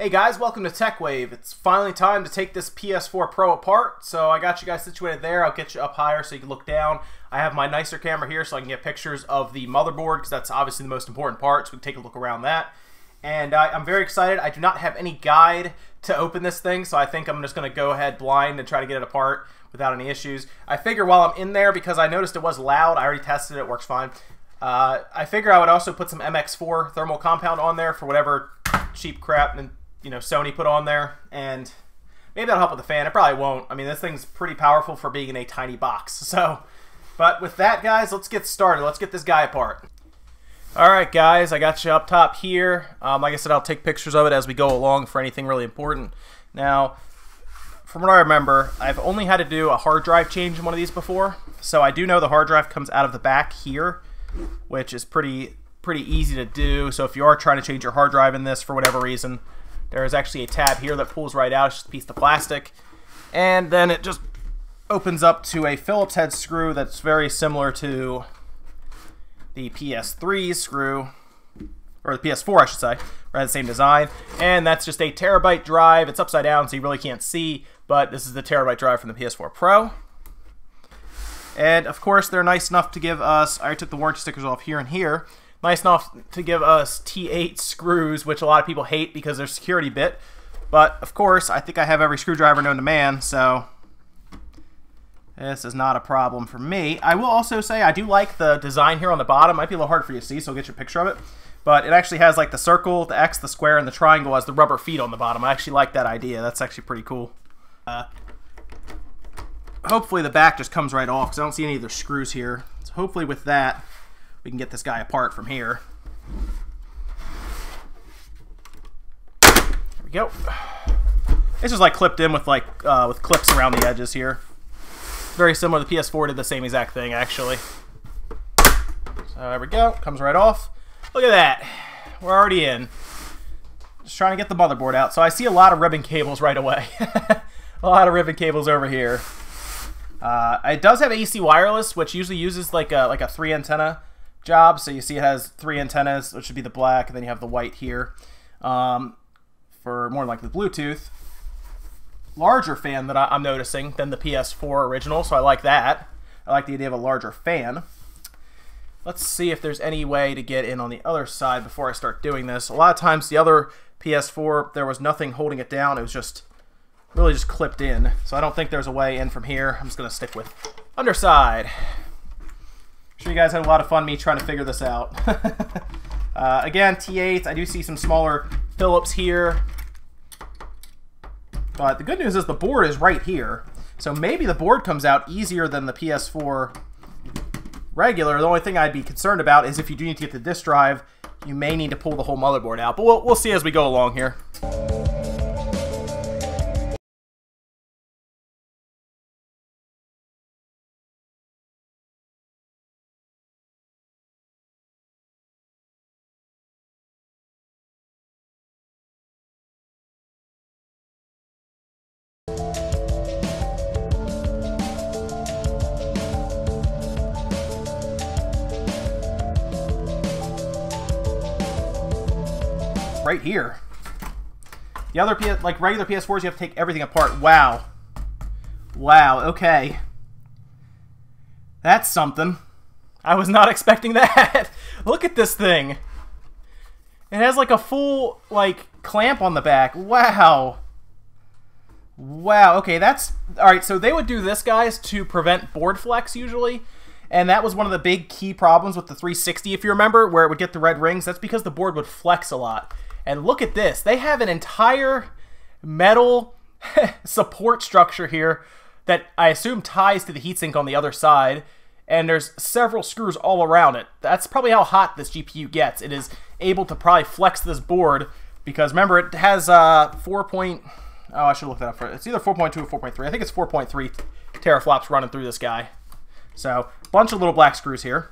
Hey guys, welcome to TechWave. It's finally time to take this PS4 Pro apart, so I got you guys situated there. I'll get you up higher so you can look down. I have my nicer camera here so I can get pictures of the motherboard because that's obviously the most important part, so we can take a look around that. And uh, I'm very excited. I do not have any guide to open this thing, so I think I'm just going to go ahead blind and try to get it apart without any issues. I figure while I'm in there, because I noticed it was loud, I already tested it, it works fine. Uh, I figure I would also put some MX4 thermal compound on there for whatever cheap crap and you know Sony put on there, and maybe that'll help with the fan. It probably won't. I mean, this thing's pretty powerful for being in a tiny box. So, but with that, guys, let's get started. Let's get this guy apart. All right, guys, I got you up top here. Um, like I said, I'll take pictures of it as we go along for anything really important. Now, from what I remember, I've only had to do a hard drive change in one of these before, so I do know the hard drive comes out of the back here, which is pretty pretty easy to do. So if you are trying to change your hard drive in this for whatever reason, there is actually a tab here that pulls right out. It's just a piece of plastic. And then it just opens up to a Phillips head screw that's very similar to the PS3 screw, or the PS4, I should say, right? The same design. And that's just a terabyte drive. It's upside down, so you really can't see, but this is the terabyte drive from the PS4 Pro. And of course, they're nice enough to give us, I took the warranty stickers off here and here, nice enough to give us T8 screws, which a lot of people hate because they're security bit. But, of course, I think I have every screwdriver known to man, so this is not a problem for me. I will also say I do like the design here on the bottom. Might be a little hard for you to see, so I'll get you a picture of it. But it actually has like the circle, the X, the square, and the triangle as the rubber feet on the bottom. I actually like that idea. That's actually pretty cool. Uh, hopefully the back just comes right off because I don't see any of the screws here. So hopefully with that, we can get this guy apart from here. There we go. This is like clipped in with like uh, with clips around the edges here. Very similar. The PS4 did the same exact thing actually. So there we go. Comes right off. Look at that. We're already in. Just trying to get the motherboard out. So I see a lot of ribbon cables right away. a lot of ribbon cables over here. Uh, it does have AC wireless, which usually uses like a like a three antenna job. So you see it has three antennas, which should be the black, and then you have the white here um, for more like the Bluetooth. Larger fan that I, am noticing than the PS4 original, so I like that. I like the idea of a larger fan. Let's see if there's any way to get in on the other side before I start doing this. A lot of times the other PS4, there was nothing holding it down. It was just really just clipped in. So I don't think there's a way in from here. I'm just going to stick with underside sure you guys had a lot of fun me trying to figure this out. uh, again, T8s. I do see some smaller Phillips here. But the good news is the board is right here. So maybe the board comes out easier than the PS4 regular. The only thing I'd be concerned about is if you do need to get the disk drive, you may need to pull the whole motherboard out. But we'll, we'll see as we go along here. Right here. The other, PS, like regular PS4s, you have to take everything apart. Wow. Wow, okay. That's something. I was not expecting that. Look at this thing. It has like a full, like, clamp on the back. Wow. Wow, okay, that's... Alright, so they would do this, guys, to prevent board flex, usually. And that was one of the big key problems with the 360, if you remember, where it would get the red rings. That's because the board would flex a lot. And look at this. They have an entire metal support structure here that I assume ties to the heatsink on the other side. And there's several screws all around it. That's probably how hot this GPU gets. It is able to probably flex this board because remember it has uh, 4. Point, oh, I should look that up. For, it's either 4.2 or 4.3. I think it's 4.3 teraflops running through this guy. So, a bunch of little black screws here.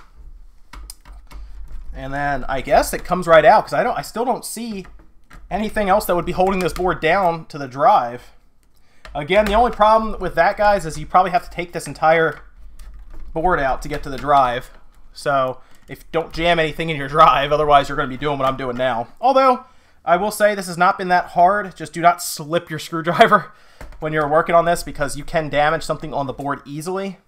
And then I guess it comes right out because I don't, I still don't see anything else that would be holding this board down to the drive. Again, the only problem with that, guys, is you probably have to take this entire board out to get to the drive. So if don't jam anything in your drive, otherwise you're going to be doing what I'm doing now. Although, I will say this has not been that hard. Just do not slip your screwdriver when you're working on this because you can damage something on the board easily.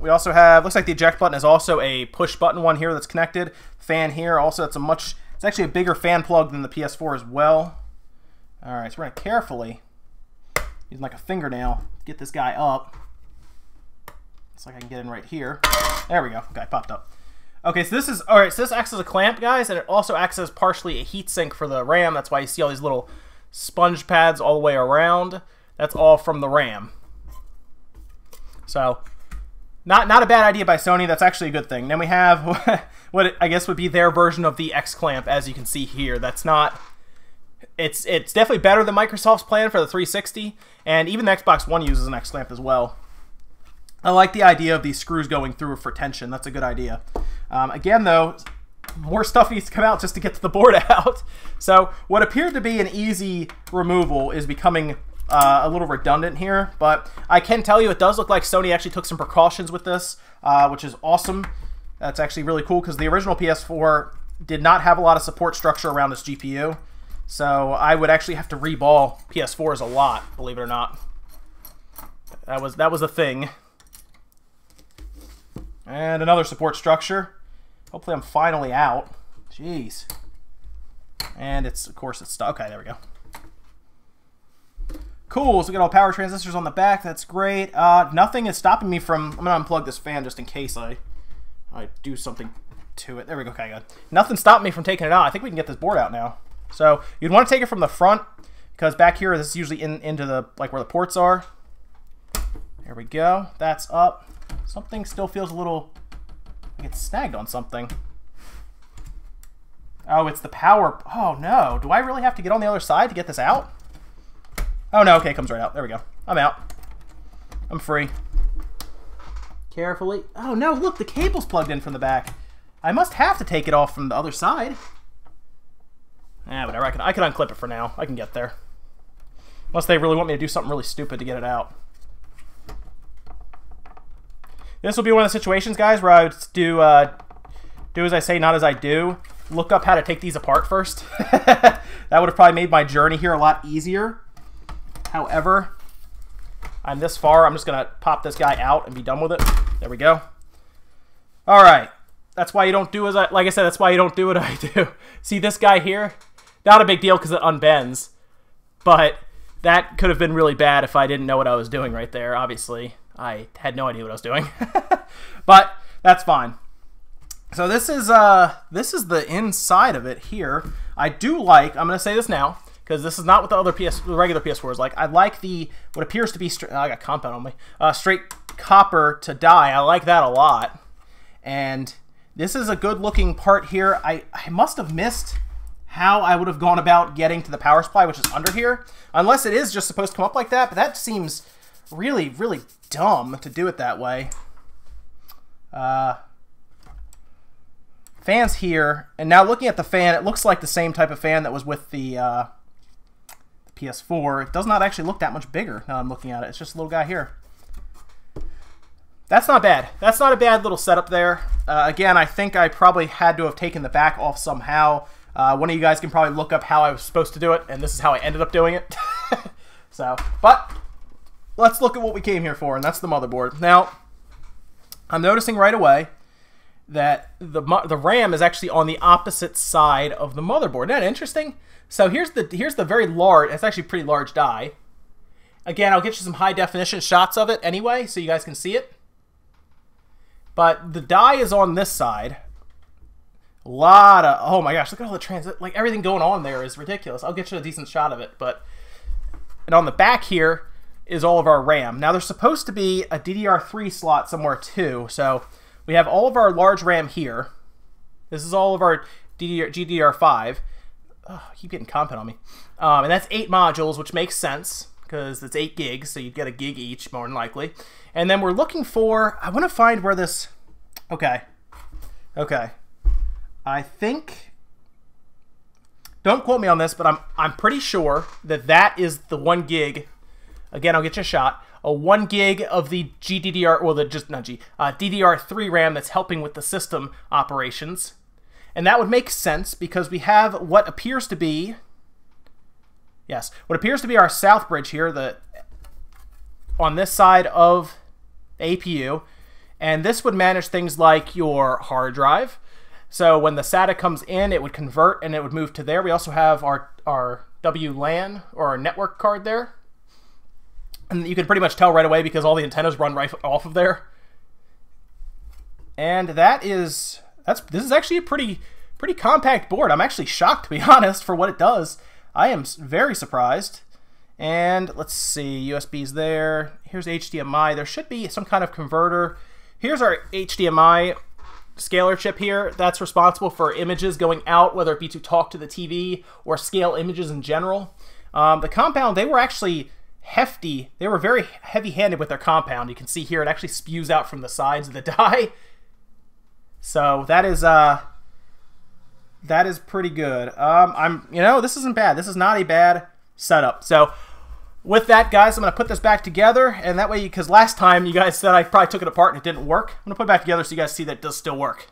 We also have, looks like the eject button is also a push button one here that's connected. Fan here, also it's a much, it's actually a bigger fan plug than the PS4 as well. All right, so we're gonna carefully, using like a fingernail, get this guy up. Looks like I can get in right here. There we go, okay, popped up. Okay, so this is, all right, so this acts as a clamp, guys, and it also acts as partially a heatsink for the RAM. That's why you see all these little sponge pads all the way around. That's all from the RAM. So, not not a bad idea by Sony. That's actually a good thing. Then we have what I guess would be their version of the X clamp, as you can see here. That's not. It's it's definitely better than Microsoft's plan for the 360, and even the Xbox One uses an X clamp as well. I like the idea of these screws going through for tension. That's a good idea. Um, again, though, more stuff needs to come out just to get to the board out. So what appeared to be an easy removal is becoming uh, a little redundant here, but I can tell you it does look like Sony actually took some precautions with this, uh, which is awesome. That's actually really cool because the original PS4 did not have a lot of support structure around this GPU. So I would actually have to reball PS4s a lot, believe it or not. That was that was a thing. And another support structure. Hopefully I'm finally out. Jeez. And it's, of course, it's stuck. Okay, there we go. Cool, so we got all power transistors on the back. That's great. Uh, nothing is stopping me from... I'm to unplug this fan just in case I, I do something to it. There we go. Okay, good. Nothing stopped me from taking it out. I think we can get this board out now. So you'd want to take it from the front because back here, this is usually in into the like where the ports are. There we go. That's up. Something still feels a little like it's snagged on something. Oh, it's the power. Oh, no. Do I really have to get on the other side to get this out? Oh, no. Okay, it comes right out. There we go. I'm out. I'm free. Carefully. Oh, no. Look, the cable's plugged in from the back. I must have to take it off from the other side. Eh, whatever. I can, I can unclip it for now. I can get there. Unless they really want me to do something really stupid to get it out. This will be one of the situations, guys, where I would do uh, do as I say, not as I do. Look up how to take these apart first. that would have probably made my journey here a lot easier. However, I'm this far. I'm just going to pop this guy out and be done with it. There we go. All right. That's why you don't do as I, like I said, that's why you don't do what I do. See this guy here? Not a big deal because it unbends. But that could have been really bad if I didn't know what I was doing right there, obviously. I had no idea what I was doing. but that's fine. So this is uh this is the inside of it here. I do like, I'm going to say this now, because this is not what the other PS, the regular PS4 is like. I like the, what appears to be, straight, I got compound on me, uh, straight copper to die. I like that a lot. And this is a good looking part here. I, I must have missed how I would have gone about getting to the power supply, which is under here. Unless it is just supposed to come up like that, but that seems really, really dumb to do it that way. Uh, fans here, and now looking at the fan, it looks like the same type of fan that was with the, uh, the PS4. It does not actually look that much bigger now I'm looking at it. It's just a little guy here. That's not bad. That's not a bad little setup there. Uh, again, I think I probably had to have taken the back off somehow. Uh, one of you guys can probably look up how I was supposed to do it, and this is how I ended up doing it. so, but let's look at what we came here for, and that's the motherboard. Now, I'm noticing right away that the the RAM is actually on the opposite side of the motherboard. Isn't that interesting? So here's the here's the very large. It's actually pretty large die. Again, I'll get you some high definition shots of it anyway, so you guys can see it. But the die is on this side. A lot of oh my gosh, look at all the transit like everything going on there is ridiculous. I'll get you a decent shot of it, but and on the back here is all of our RAM. Now there's supposed to be a DDR3 slot somewhere too, so we have all of our large RAM here. This is all of our DDR, GDDR5. Oh, keep getting compound on me. Um, and that's eight modules, which makes sense because it's eight gigs, so you'd get a gig each, more than likely. And then we're looking for, I want to find where this, okay, okay. I think, don't quote me on this, but I'm, I'm pretty sure that that is the one gig Again, I'll get you a shot. A one gig of the GDDR, well, the just not G, uh, DDR3 RAM that's helping with the system operations. And that would make sense because we have what appears to be, yes, what appears to be our south bridge here, the on this side of APU. And this would manage things like your hard drive. So when the SATA comes in, it would convert and it would move to there. We also have our, our WLAN or our network card there. And you can pretty much tell right away because all the antennas run right off of there. And that is that's this is actually a pretty pretty compact board. I'm actually shocked to be honest for what it does. I am very surprised. And let's see, USB's there. Here's HDMI. There should be some kind of converter. Here's our HDMI scaler chip here. That's responsible for images going out, whether it be to talk to the TV or scale images in general. Um, the compound, they were actually hefty. They were very heavy-handed with their compound. You can see here it actually spews out from the sides of the die. So that is uh that is pretty good. Um, I'm you know this isn't bad. This is not a bad setup. So with that, guys, I'm going to put this back together, and that way, because last time you guys said I probably took it apart and it didn't work, I'm going to put it back together so you guys see that it does still work.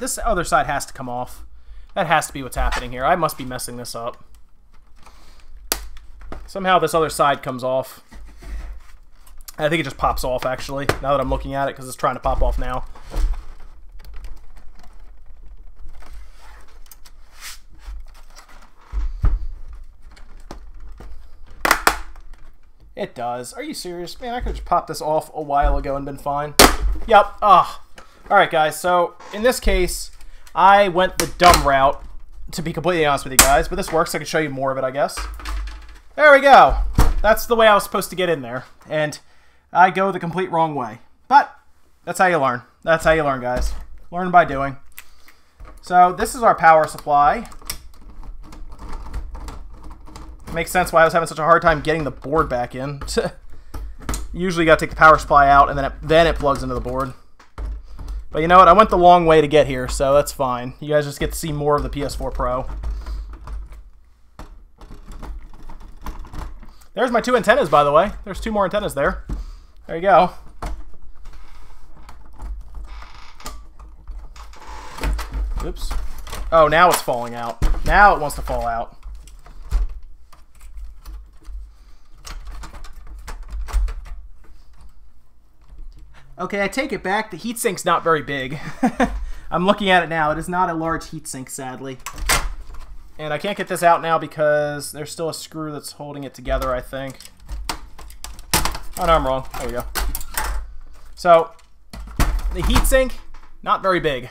This other side has to come off. That has to be what's happening here. I must be messing this up. Somehow this other side comes off. I think it just pops off, actually, now that I'm looking at it, because it's trying to pop off now. It does. Are you serious? Man, I could have just popped this off a while ago and been fine. Yep. Ah. Alright, guys. So, in this case, I went the dumb route, to be completely honest with you guys. But this works. I can show you more of it, I guess. There we go. That's the way I was supposed to get in there. And I go the complete wrong way. But that's how you learn. That's how you learn, guys. Learn by doing. So this is our power supply. Makes sense why I was having such a hard time getting the board back in. Usually you gotta take the power supply out and then it, then it plugs into the board. But you know what? I went the long way to get here, so that's fine. You guys just get to see more of the PS4 Pro. There's my two antennas, by the way. There's two more antennas there. There you go. Oops. Oh, now it's falling out. Now it wants to fall out. Okay, I take it back. The heatsink's not very big. I'm looking at it now. It is not a large heatsink, sadly. And I can't get this out now because there's still a screw that's holding it together, I think. Oh, no, I'm wrong. There we go. So, the heatsink, not very big.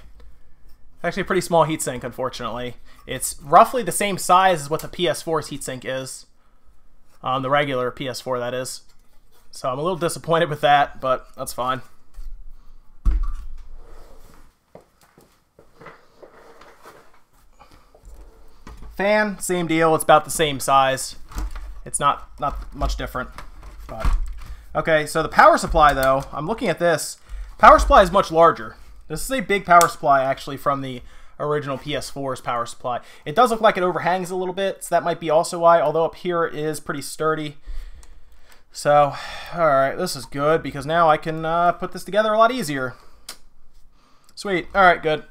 Actually, a pretty small heatsink, unfortunately. It's roughly the same size as what the PS4's heatsink is. Um, the regular PS4, that is. So I'm a little disappointed with that, but that's fine. Fan, same deal. It's about the same size. It's not not much different. But okay, so the power supply though, I'm looking at this. Power supply is much larger. This is a big power supply actually from the original PS4's power supply. It does look like it overhangs a little bit, so that might be also why, although up here it is pretty sturdy. So, alright, this is good because now I can uh, put this together a lot easier. Sweet. Alright, good.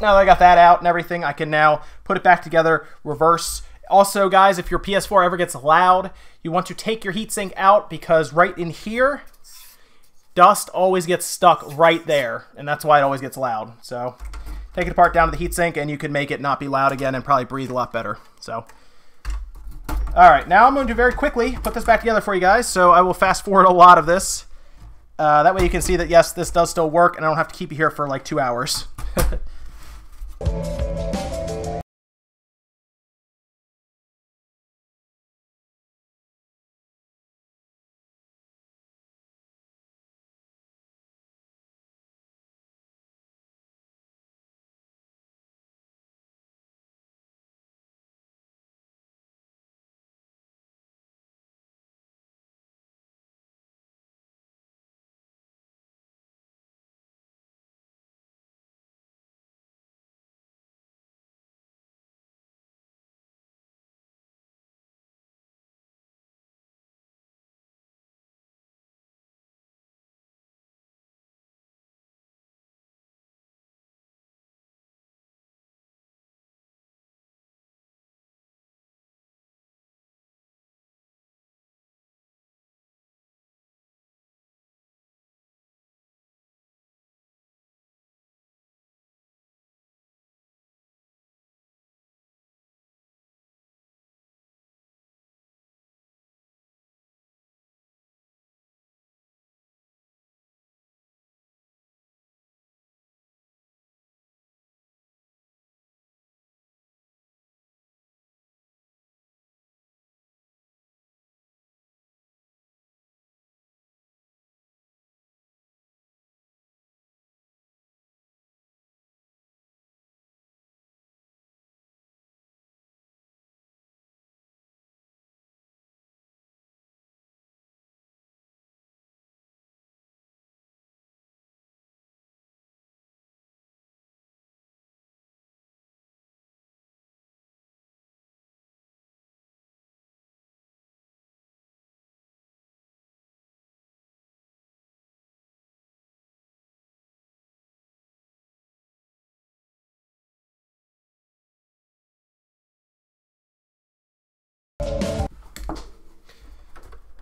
Now that I got that out and everything, I can now put it back together, reverse. Also, guys, if your PS4 ever gets loud, you want to take your heatsink out because right in here, dust always gets stuck right there, and that's why it always gets loud. So, take it apart down to the heatsink, and you can make it not be loud again and probably breathe a lot better. So, all right, now I'm going to very quickly put this back together for you guys. So I will fast forward a lot of this. Uh, that way you can see that, yes, this does still work, and I don't have to keep you here for like two hours.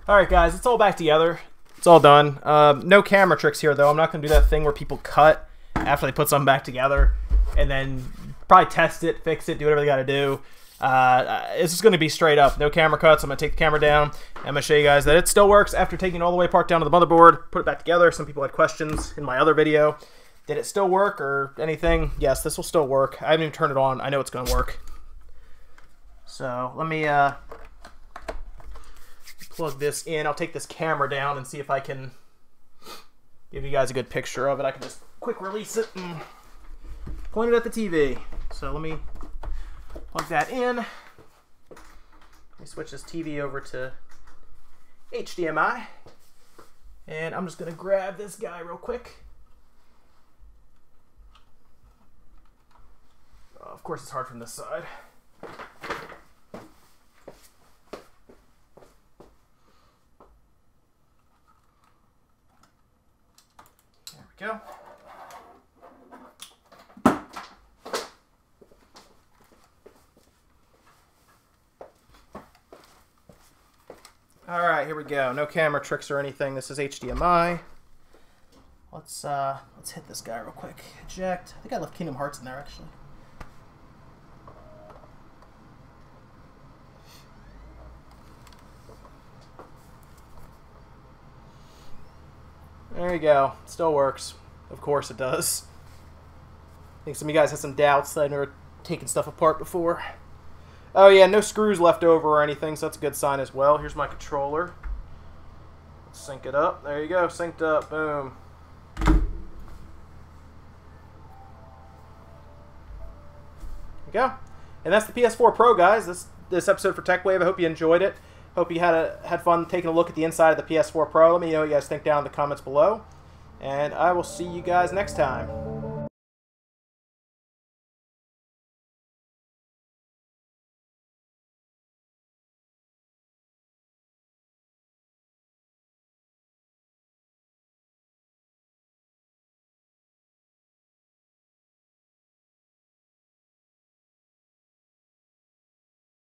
All right, guys, it's all back together. It's all done. Um, no camera tricks here, though. I'm not going to do that thing where people cut after they put something back together and then probably test it, fix it, do whatever they got to do. Uh, it's just going to be straight up. No camera cuts. I'm going to take the camera down. I'm going to show you guys that it still works after taking it all the way apart down to the motherboard, put it back together. Some people had questions in my other video. Did it still work or anything? Yes, this will still work. I haven't even turned it on. I know it's going to work. So let me uh, plug this in. I'll take this camera down and see if I can give you guys a good picture of it. I can just quick release it and point it at the TV. So let me plug that in. Let me switch this TV over to HDMI. And I'm just going to grab this guy real quick. Of course, it's hard from this side. There go. All right, here we go. No camera tricks or anything. This is HDMI. Let's uh, let's hit this guy real quick. Eject. I think I left Kingdom Hearts in there actually. There you go. Still works. Of course it does. I think some of you guys had some doubts that I've never taken stuff apart before. Oh yeah, no screws left over or anything, so that's a good sign as well. Here's my controller. Let's sync it up. There you go, synced up. Boom. There you go. And that's the PS4 Pro, guys. This this episode for TechWave. I hope you enjoyed it. Hope you had a, had fun taking a look at the inside of the PS4 Pro. Let me know what you guys think down in the comments below. And I will see you guys next time.